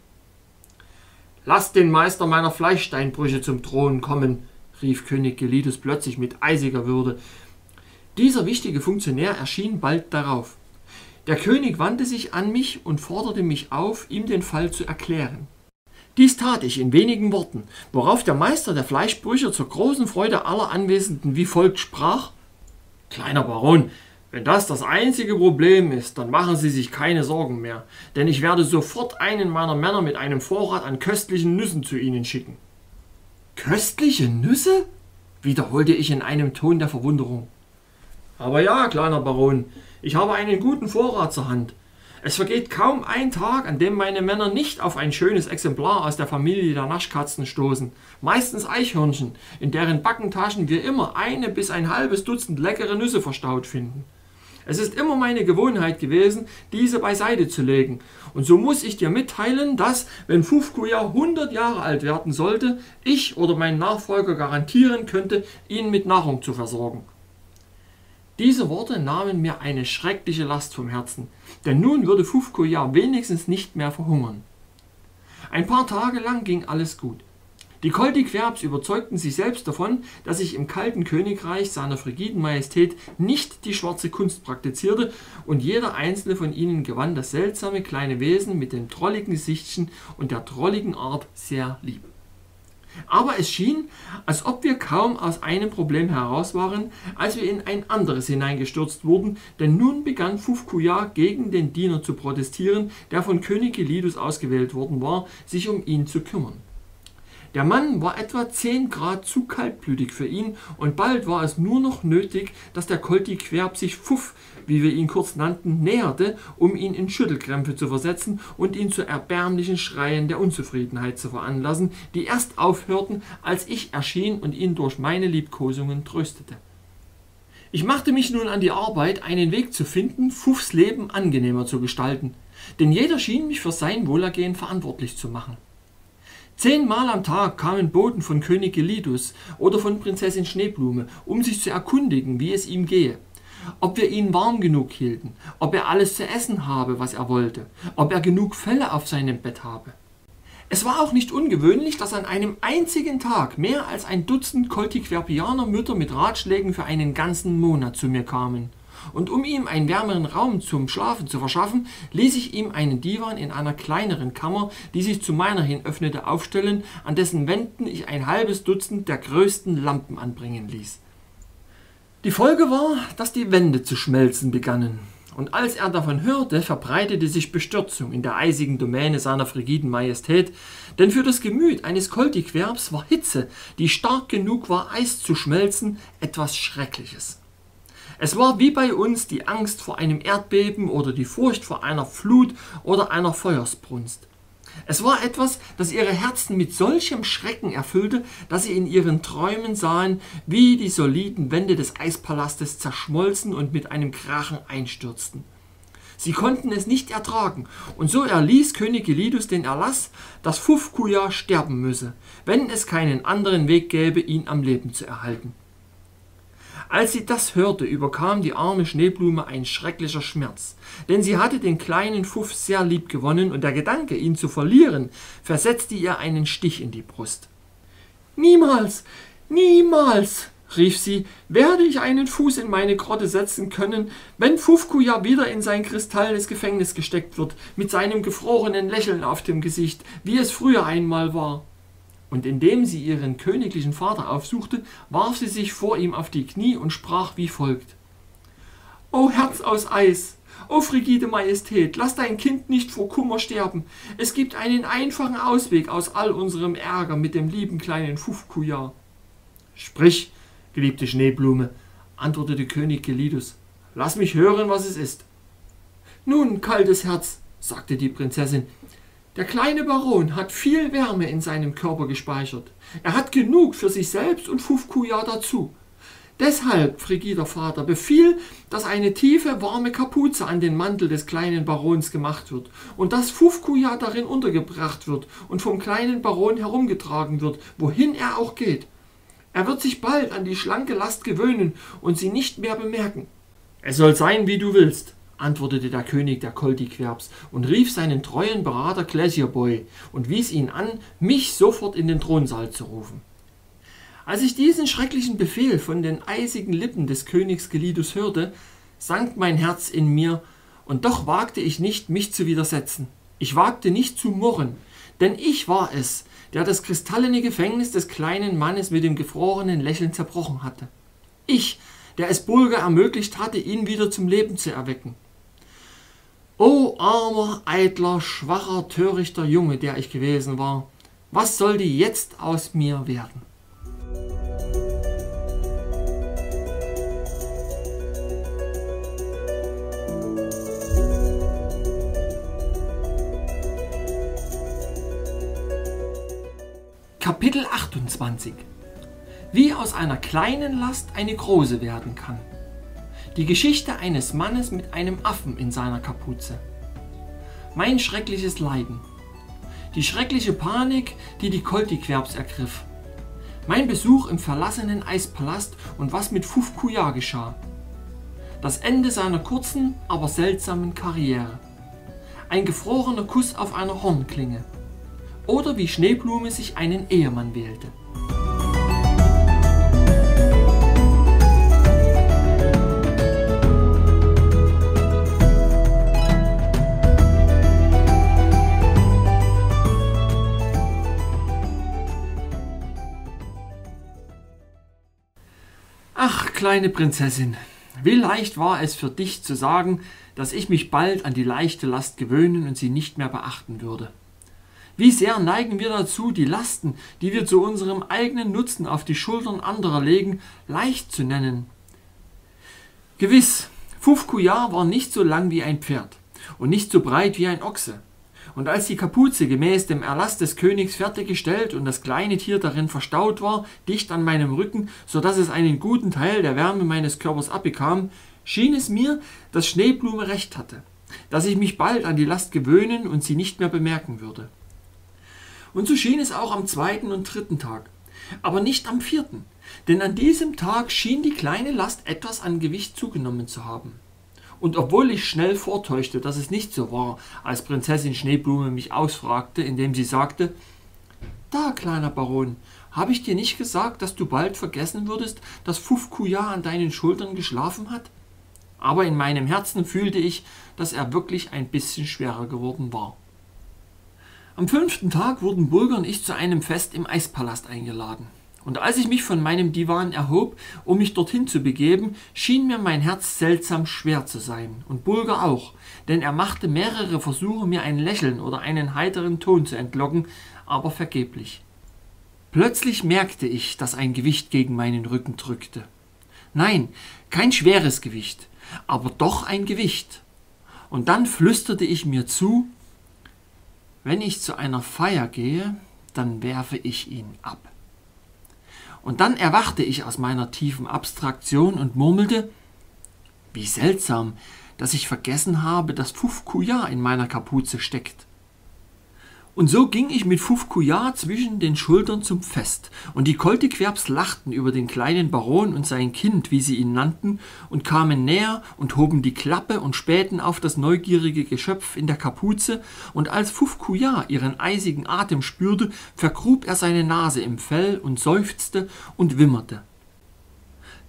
Lasst den Meister meiner Fleischsteinbrüche zum Thron kommen, rief König Gelidus plötzlich mit eisiger Würde. Dieser wichtige Funktionär erschien bald darauf. Der König wandte sich an mich und forderte mich auf, ihm den Fall zu erklären. Dies tat ich in wenigen Worten, worauf der Meister der Fleischbrüche zur großen Freude aller Anwesenden wie folgt sprach Kleiner Baron, wenn das das einzige Problem ist, dann machen Sie sich keine Sorgen mehr, denn ich werde sofort einen meiner Männer mit einem Vorrat an köstlichen Nüssen zu Ihnen schicken. Köstliche Nüsse? wiederholte ich in einem Ton der Verwunderung. Aber ja, kleiner Baron, ich habe einen guten Vorrat zur Hand. Es vergeht kaum ein Tag, an dem meine Männer nicht auf ein schönes Exemplar aus der Familie der Naschkatzen stoßen. Meistens Eichhörnchen, in deren Backentaschen wir immer eine bis ein halbes Dutzend leckere Nüsse verstaut finden. Es ist immer meine Gewohnheit gewesen, diese beiseite zu legen. Und so muss ich dir mitteilen, dass, wenn Fufkuya 100 Jahre alt werden sollte, ich oder mein Nachfolger garantieren könnte, ihn mit Nahrung zu versorgen. Diese Worte nahmen mir eine schreckliche Last vom Herzen, denn nun würde Fufkuya wenigstens nicht mehr verhungern. Ein paar Tage lang ging alles gut. Die Koldiquerbs überzeugten sich selbst davon, dass ich im kalten Königreich seiner frigiden Majestät nicht die schwarze Kunst praktizierte, und jeder einzelne von ihnen gewann das seltsame kleine Wesen mit dem trolligen Gesichtchen und der trolligen Art sehr lieb. Aber es schien, als ob wir kaum aus einem Problem heraus waren, als wir in ein anderes hineingestürzt wurden, denn nun begann Fufkuya gegen den Diener zu protestieren, der von König Gelidus ausgewählt worden war, sich um ihn zu kümmern. Der Mann war etwa 10 Grad zu kaltblütig für ihn und bald war es nur noch nötig, dass der Kolti Querb sich Fuff, wie wir ihn kurz nannten, näherte, um ihn in Schüttelkrämpfe zu versetzen und ihn zu erbärmlichen Schreien der Unzufriedenheit zu veranlassen, die erst aufhörten, als ich erschien und ihn durch meine Liebkosungen tröstete. Ich machte mich nun an die Arbeit, einen Weg zu finden, Fuffs Leben angenehmer zu gestalten, denn jeder schien mich für sein Wohlergehen verantwortlich zu machen. Zehnmal am Tag kamen Boten von König Gelidus oder von Prinzessin Schneeblume, um sich zu erkundigen, wie es ihm gehe. Ob wir ihn warm genug hielten, ob er alles zu essen habe, was er wollte, ob er genug Felle auf seinem Bett habe. Es war auch nicht ungewöhnlich, dass an einem einzigen Tag mehr als ein Dutzend Koltiquerpianer Mütter mit Ratschlägen für einen ganzen Monat zu mir kamen und um ihm einen wärmeren Raum zum Schlafen zu verschaffen, ließ ich ihm einen Divan in einer kleineren Kammer, die sich zu meiner hin öffnete, aufstellen, an dessen Wänden ich ein halbes Dutzend der größten Lampen anbringen ließ. Die Folge war, dass die Wände zu schmelzen begannen, und als er davon hörte, verbreitete sich Bestürzung in der eisigen Domäne seiner frigiden Majestät, denn für das Gemüt eines Koltiquerbs war Hitze, die stark genug war, Eis zu schmelzen, etwas Schreckliches. Es war wie bei uns die Angst vor einem Erdbeben oder die Furcht vor einer Flut oder einer Feuersbrunst. Es war etwas, das ihre Herzen mit solchem Schrecken erfüllte, dass sie in ihren Träumen sahen, wie die soliden Wände des Eispalastes zerschmolzen und mit einem Krachen einstürzten. Sie konnten es nicht ertragen, und so erließ König Gelidus den Erlass, dass Fufkuya sterben müsse, wenn es keinen anderen Weg gäbe, ihn am Leben zu erhalten. Als sie das hörte, überkam die arme Schneeblume ein schrecklicher Schmerz, denn sie hatte den kleinen Fuff sehr lieb gewonnen und der Gedanke, ihn zu verlieren, versetzte ihr einen Stich in die Brust. Niemals, niemals, rief sie, werde ich einen Fuß in meine Grotte setzen können, wenn Fufkuja wieder in sein kristallenes Gefängnis gesteckt wird, mit seinem gefrorenen Lächeln auf dem Gesicht, wie es früher einmal war. Und indem sie ihren königlichen Vater aufsuchte, warf sie sich vor ihm auf die Knie und sprach wie folgt. O Herz aus Eis, o frigide Majestät, lass dein Kind nicht vor Kummer sterben. Es gibt einen einfachen Ausweg aus all unserem Ärger mit dem lieben kleinen Fufkuja. Sprich, geliebte Schneeblume, antwortete König Gelidus. Lass mich hören, was es ist. Nun, kaltes Herz, sagte die Prinzessin, der kleine Baron hat viel Wärme in seinem Körper gespeichert. Er hat genug für sich selbst und Fufkuja dazu. Deshalb, frigider Vater, befiehl, dass eine tiefe, warme Kapuze an den Mantel des kleinen Barons gemacht wird und dass Fufkuja darin untergebracht wird und vom kleinen Baron herumgetragen wird, wohin er auch geht. Er wird sich bald an die schlanke Last gewöhnen und sie nicht mehr bemerken. Es soll sein, wie du willst, antwortete der König der Koltiquerbs und rief seinen treuen Berater Glesierboy und wies ihn an, mich sofort in den Thronsaal zu rufen. Als ich diesen schrecklichen Befehl von den eisigen Lippen des Königs Gelidus hörte, sank mein Herz in mir, und doch wagte ich nicht, mich zu widersetzen. Ich wagte nicht zu murren, denn ich war es, der das kristallene Gefängnis des kleinen Mannes mit dem gefrorenen Lächeln zerbrochen hatte. Ich, der es Bulger ermöglicht hatte, ihn wieder zum Leben zu erwecken. O armer, eitler, schwacher, törichter Junge, der ich gewesen war, was sollte jetzt aus mir werden? Kapitel 28 Wie aus einer kleinen Last eine große werden kann. Die Geschichte eines Mannes mit einem Affen in seiner Kapuze. Mein schreckliches Leiden. Die schreckliche Panik, die die Koltiquerbs ergriff. Mein Besuch im verlassenen Eispalast und was mit Fufkuya geschah. Das Ende seiner kurzen, aber seltsamen Karriere. Ein gefrorener Kuss auf einer Hornklinge. Oder wie Schneeblume sich einen Ehemann wählte. Kleine Prinzessin, wie leicht war es für dich zu sagen, dass ich mich bald an die leichte Last gewöhnen und sie nicht mehr beachten würde. Wie sehr neigen wir dazu, die Lasten, die wir zu unserem eigenen Nutzen auf die Schultern anderer legen, leicht zu nennen. Gewiss, Fufkuya war nicht so lang wie ein Pferd und nicht so breit wie ein Ochse. Und als die Kapuze gemäß dem Erlass des Königs fertiggestellt und das kleine Tier darin verstaut war, dicht an meinem Rücken, so dass es einen guten Teil der Wärme meines Körpers abbekam, schien es mir, dass Schneeblume recht hatte, dass ich mich bald an die Last gewöhnen und sie nicht mehr bemerken würde. Und so schien es auch am zweiten und dritten Tag, aber nicht am vierten, denn an diesem Tag schien die kleine Last etwas an Gewicht zugenommen zu haben. Und obwohl ich schnell vortäuschte, dass es nicht so war, als Prinzessin Schneeblume mich ausfragte, indem sie sagte, da, kleiner Baron, habe ich dir nicht gesagt, dass du bald vergessen würdest, dass Fufkuya an deinen Schultern geschlafen hat? Aber in meinem Herzen fühlte ich, dass er wirklich ein bisschen schwerer geworden war. Am fünften Tag wurden Bulger und ich zu einem Fest im Eispalast eingeladen. Und als ich mich von meinem Divan erhob, um mich dorthin zu begeben, schien mir mein Herz seltsam schwer zu sein, und Bulger auch, denn er machte mehrere Versuche, mir ein Lächeln oder einen heiteren Ton zu entlocken, aber vergeblich. Plötzlich merkte ich, dass ein Gewicht gegen meinen Rücken drückte. Nein, kein schweres Gewicht, aber doch ein Gewicht. Und dann flüsterte ich mir zu wenn ich zu einer Feier gehe, dann werfe ich ihn ab. Und dann erwachte ich aus meiner tiefen Abstraktion und murmelte, wie seltsam, dass ich vergessen habe, dass Fufkuya in meiner Kapuze steckt. Und so ging ich mit Fufkuya zwischen den Schultern zum Fest, und die Koltiquerbs lachten über den kleinen Baron und sein Kind, wie sie ihn nannten, und kamen näher und hoben die Klappe und spähten auf das neugierige Geschöpf in der Kapuze, und als Fufkuya ihren eisigen Atem spürte, vergrub er seine Nase im Fell und seufzte und wimmerte.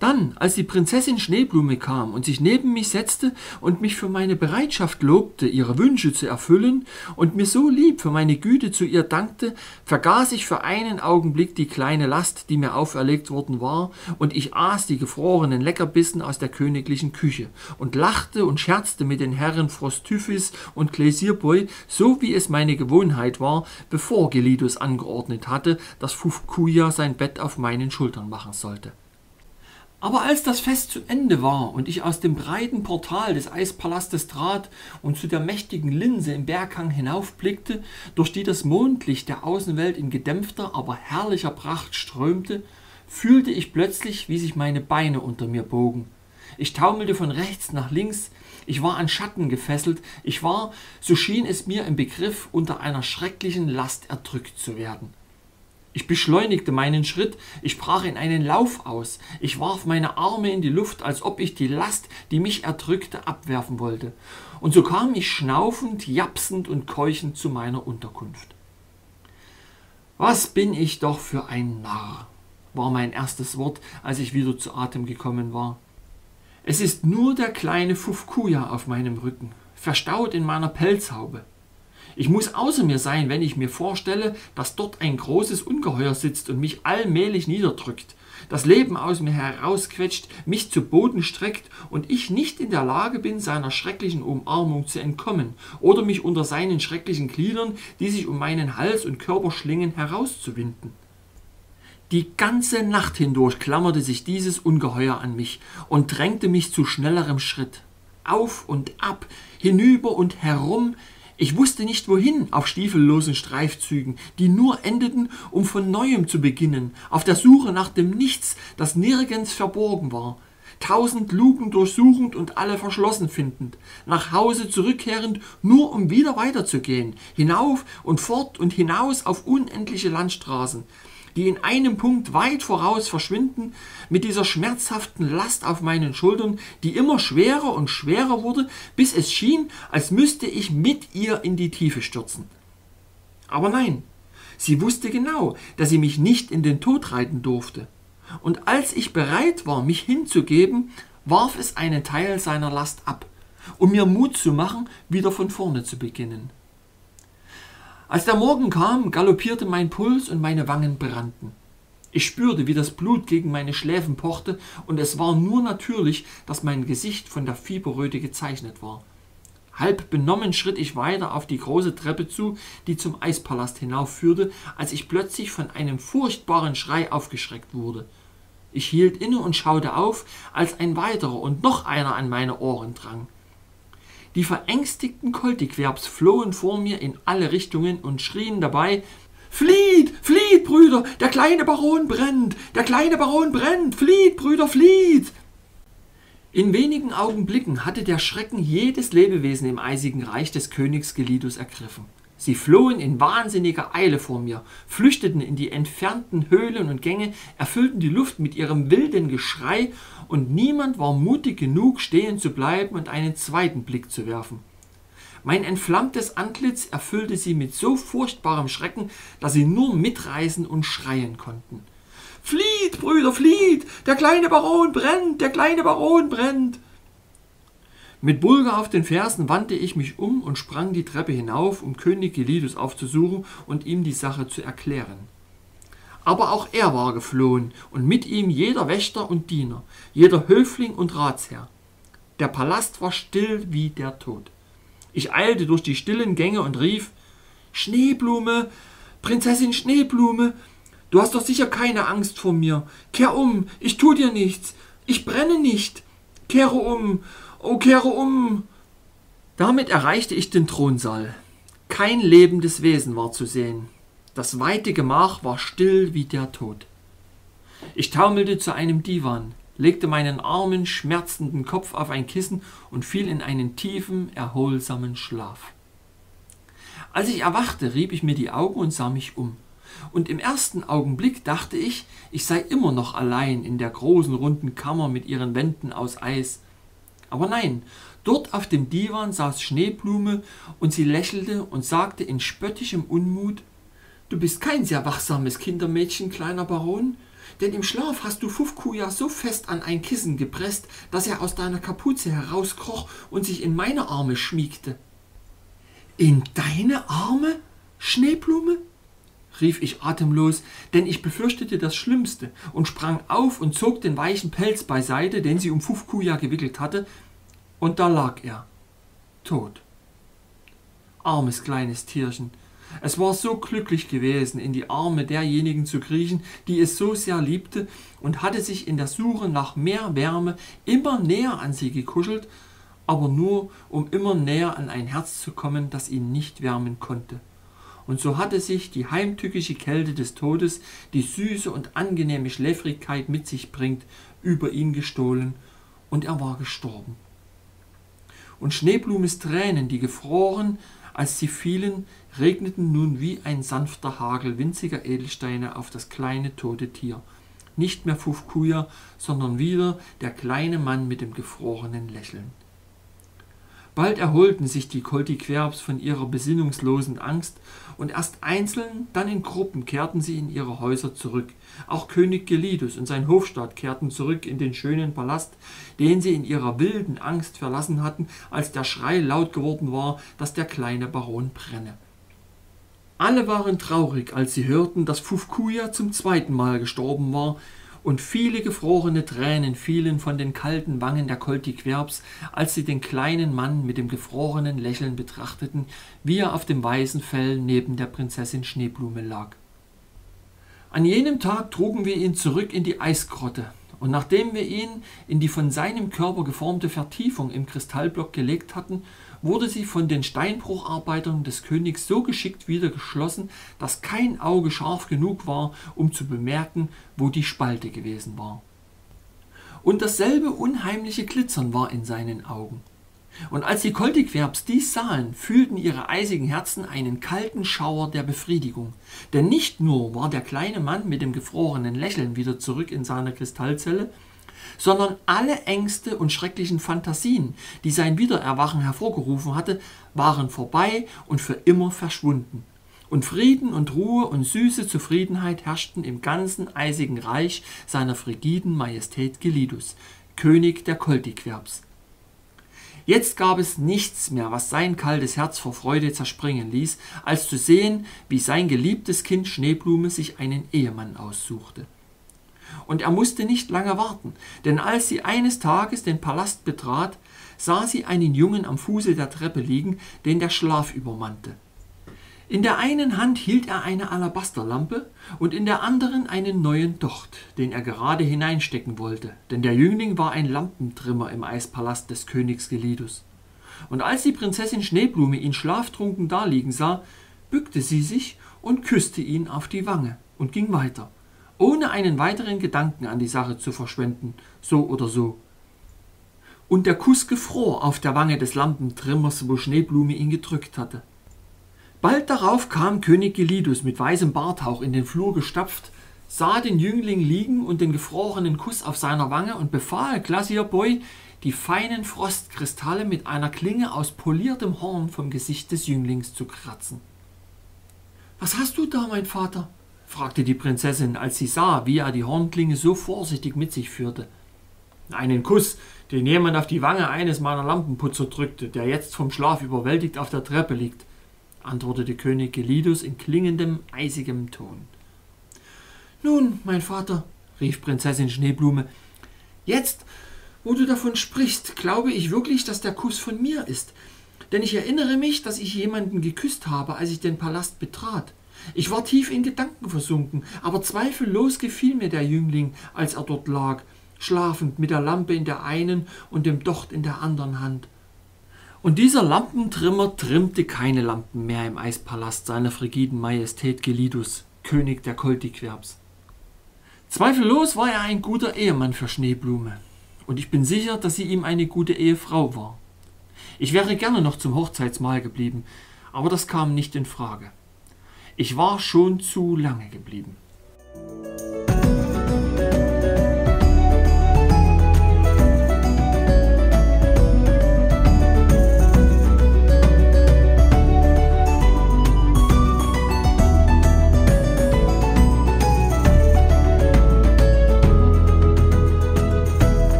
Dann, als die Prinzessin Schneeblume kam und sich neben mich setzte und mich für meine Bereitschaft lobte, ihre Wünsche zu erfüllen und mir so lieb für meine Güte zu ihr dankte, vergaß ich für einen Augenblick die kleine Last, die mir auferlegt worden war, und ich aß die gefrorenen Leckerbissen aus der königlichen Küche und lachte und scherzte mit den Herren Frostüfis und Klesierboy, so wie es meine Gewohnheit war, bevor Gelidus angeordnet hatte, dass Fufkuya sein Bett auf meinen Schultern machen sollte. Aber als das Fest zu Ende war und ich aus dem breiten Portal des Eispalastes trat und zu der mächtigen Linse im Berghang hinaufblickte, durch die das Mondlicht der Außenwelt in gedämpfter, aber herrlicher Pracht strömte, fühlte ich plötzlich, wie sich meine Beine unter mir bogen. Ich taumelte von rechts nach links, ich war an Schatten gefesselt, ich war, so schien es mir, im Begriff, unter einer schrecklichen Last erdrückt zu werden. Ich beschleunigte meinen Schritt, ich brach in einen Lauf aus, ich warf meine Arme in die Luft, als ob ich die Last, die mich erdrückte, abwerfen wollte. Und so kam ich schnaufend, japsend und keuchend zu meiner Unterkunft. Was bin ich doch für ein Narr, war mein erstes Wort, als ich wieder zu Atem gekommen war. Es ist nur der kleine Fufkuya auf meinem Rücken, verstaut in meiner Pelzhaube. Ich muss außer mir sein, wenn ich mir vorstelle, dass dort ein großes Ungeheuer sitzt und mich allmählich niederdrückt, das Leben aus mir herausquetscht, mich zu Boden streckt und ich nicht in der Lage bin, seiner schrecklichen Umarmung zu entkommen oder mich unter seinen schrecklichen Gliedern, die sich um meinen Hals und Körper schlingen, herauszuwinden. Die ganze Nacht hindurch klammerte sich dieses Ungeheuer an mich und drängte mich zu schnellerem Schritt. Auf und ab, hinüber und herum, ich wusste nicht wohin auf stiefellosen Streifzügen, die nur endeten, um von neuem zu beginnen, auf der Suche nach dem Nichts, das nirgends verborgen war, tausend Luken durchsuchend und alle verschlossen findend, nach Hause zurückkehrend, nur um wieder weiterzugehen, hinauf und fort und hinaus auf unendliche Landstraßen, die in einem Punkt weit voraus verschwinden, mit dieser schmerzhaften Last auf meinen Schultern, die immer schwerer und schwerer wurde, bis es schien, als müsste ich mit ihr in die Tiefe stürzen. Aber nein, sie wusste genau, dass sie mich nicht in den Tod reiten durfte. Und als ich bereit war, mich hinzugeben, warf es einen Teil seiner Last ab, um mir Mut zu machen, wieder von vorne zu beginnen. Als der Morgen kam, galoppierte mein Puls und meine Wangen brannten. Ich spürte, wie das Blut gegen meine Schläfen pochte, und es war nur natürlich, dass mein Gesicht von der Fieberröte gezeichnet war. Halb benommen schritt ich weiter auf die große Treppe zu, die zum Eispalast hinaufführte, als ich plötzlich von einem furchtbaren Schrei aufgeschreckt wurde. Ich hielt inne und schaute auf, als ein weiterer und noch einer an meine Ohren drang. Die verängstigten Koltiquerbs flohen vor mir in alle Richtungen und schrien dabei Flieht, flieht, Brüder, der kleine Baron brennt, der kleine Baron brennt, flieht, Brüder, flieht. In wenigen Augenblicken hatte der Schrecken jedes Lebewesen im eisigen Reich des Königs Gelidus ergriffen. Sie flohen in wahnsinniger Eile vor mir, flüchteten in die entfernten Höhlen und Gänge, erfüllten die Luft mit ihrem wilden Geschrei, und niemand war mutig genug, stehen zu bleiben und einen zweiten Blick zu werfen. Mein entflammtes Antlitz erfüllte sie mit so furchtbarem Schrecken, dass sie nur mitreißen und schreien konnten. Flieht, Brüder, flieht! Der kleine Baron brennt! Der kleine Baron brennt! Mit Bulgar auf den Fersen wandte ich mich um und sprang die Treppe hinauf, um König Gelidus aufzusuchen und ihm die Sache zu erklären. Aber auch er war geflohen, und mit ihm jeder Wächter und Diener, jeder Höfling und Ratsherr. Der Palast war still wie der Tod. Ich eilte durch die stillen Gänge und rief Schneeblume, Prinzessin Schneeblume, du hast doch sicher keine Angst vor mir. Kehr um, ich tu dir nichts, ich brenne nicht. Kehre um, oh, kehre um! Damit erreichte ich den Thronsaal. Kein lebendes Wesen war zu sehen. Das weite Gemach war still wie der Tod. Ich taumelte zu einem Divan, legte meinen armen, schmerzenden Kopf auf ein Kissen und fiel in einen tiefen, erholsamen Schlaf. Als ich erwachte, rieb ich mir die Augen und sah mich um. Und im ersten Augenblick dachte ich, ich sei immer noch allein in der großen runden Kammer mit ihren Wänden aus Eis. Aber nein, dort auf dem Divan saß Schneeblume und sie lächelte und sagte in spöttischem Unmut Du bist kein sehr wachsames Kindermädchen, kleiner Baron, denn im Schlaf hast du Fufkuja so fest an ein Kissen gepresst, dass er aus deiner Kapuze herauskroch und sich in meine Arme schmiegte. In deine Arme, Schneeblume? Rief ich atemlos, denn ich befürchtete das Schlimmste und sprang auf und zog den weichen Pelz beiseite, den sie um Fufkuja gewickelt hatte, und da lag er, tot. Armes kleines Tierchen, es war so glücklich gewesen, in die Arme derjenigen zu kriechen, die es so sehr liebte, und hatte sich in der Suche nach mehr Wärme immer näher an sie gekuschelt, aber nur um immer näher an ein Herz zu kommen, das ihn nicht wärmen konnte und so hatte sich die heimtückische Kälte des Todes, die süße und angenehme Schläfrigkeit mit sich bringt, über ihn gestohlen, und er war gestorben. Und Schneeblumes Tränen, die gefroren, als sie fielen, regneten nun wie ein sanfter Hagel winziger Edelsteine auf das kleine tote Tier. Nicht mehr Fufkuya, sondern wieder der kleine Mann mit dem gefrorenen Lächeln. Bald erholten sich die Koltiquerbs von ihrer besinnungslosen Angst, und erst einzeln, dann in Gruppen kehrten sie in ihre Häuser zurück. Auch König Gelidus und sein Hofstaat kehrten zurück in den schönen Palast, den sie in ihrer wilden Angst verlassen hatten, als der Schrei laut geworden war, dass der kleine Baron brenne. Alle waren traurig, als sie hörten, dass Fufkuya zum zweiten Mal gestorben war, und viele gefrorene Tränen fielen von den kalten Wangen der Koltiquerbs, als sie den kleinen Mann mit dem gefrorenen Lächeln betrachteten, wie er auf dem weißen Fell neben der Prinzessin Schneeblume lag. An jenem Tag trugen wir ihn zurück in die Eisgrotte, und nachdem wir ihn in die von seinem Körper geformte Vertiefung im Kristallblock gelegt hatten, wurde sie von den Steinbrucharbeitern des Königs so geschickt wieder geschlossen, dass kein Auge scharf genug war, um zu bemerken, wo die Spalte gewesen war. Und dasselbe unheimliche Glitzern war in seinen Augen. Und als die Koltiquerbs dies sahen, fühlten ihre eisigen Herzen einen kalten Schauer der Befriedigung. Denn nicht nur war der kleine Mann mit dem gefrorenen Lächeln wieder zurück in seiner Kristallzelle, sondern alle Ängste und schrecklichen Fantasien, die sein Wiedererwachen hervorgerufen hatte, waren vorbei und für immer verschwunden. Und Frieden und Ruhe und süße Zufriedenheit herrschten im ganzen eisigen Reich seiner frigiden Majestät Gelidus, König der Koltiquerbs. Jetzt gab es nichts mehr, was sein kaltes Herz vor Freude zerspringen ließ, als zu sehen, wie sein geliebtes Kind Schneeblume sich einen Ehemann aussuchte und er musste nicht lange warten, denn als sie eines Tages den Palast betrat, sah sie einen Jungen am Fuße der Treppe liegen, den der Schlaf übermannte. In der einen Hand hielt er eine Alabasterlampe und in der anderen einen neuen Docht, den er gerade hineinstecken wollte, denn der Jüngling war ein Lampentrimmer im Eispalast des Königs Gelidus. Und als die Prinzessin Schneeblume ihn schlaftrunken daliegen sah, bückte sie sich und küsste ihn auf die Wange und ging weiter ohne einen weiteren Gedanken an die Sache zu verschwenden, so oder so. Und der Kuss gefror auf der Wange des Lampentrimmers, wo Schneeblume ihn gedrückt hatte. Bald darauf kam König Gelidus mit weißem Barthauch in den Flur gestapft, sah den Jüngling liegen und den gefrorenen Kuss auf seiner Wange und befahl Glasierboy, die feinen Frostkristalle mit einer Klinge aus poliertem Horn vom Gesicht des Jünglings zu kratzen. Was hast du da, mein Vater? Fragte die Prinzessin, als sie sah, wie er die Hornklinge so vorsichtig mit sich führte. Einen Kuss, den jemand auf die Wange eines meiner Lampenputzer drückte, der jetzt vom Schlaf überwältigt auf der Treppe liegt, antwortete König Gelidus in klingendem, eisigem Ton. Nun, mein Vater, rief Prinzessin Schneeblume, jetzt, wo du davon sprichst, glaube ich wirklich, dass der Kuss von mir ist. Denn ich erinnere mich, dass ich jemanden geküsst habe, als ich den Palast betrat. Ich war tief in Gedanken versunken, aber zweifellos gefiel mir der Jüngling, als er dort lag, schlafend mit der Lampe in der einen und dem Docht in der anderen Hand. Und dieser Lampentrimmer trimmte keine Lampen mehr im Eispalast seiner frigiden Majestät Gelidus, König der Koltiquerbs. Zweifellos war er ein guter Ehemann für Schneeblume. Und ich bin sicher, dass sie ihm eine gute Ehefrau war. Ich wäre gerne noch zum Hochzeitsmahl geblieben, aber das kam nicht in Frage. Ich war schon zu lange geblieben.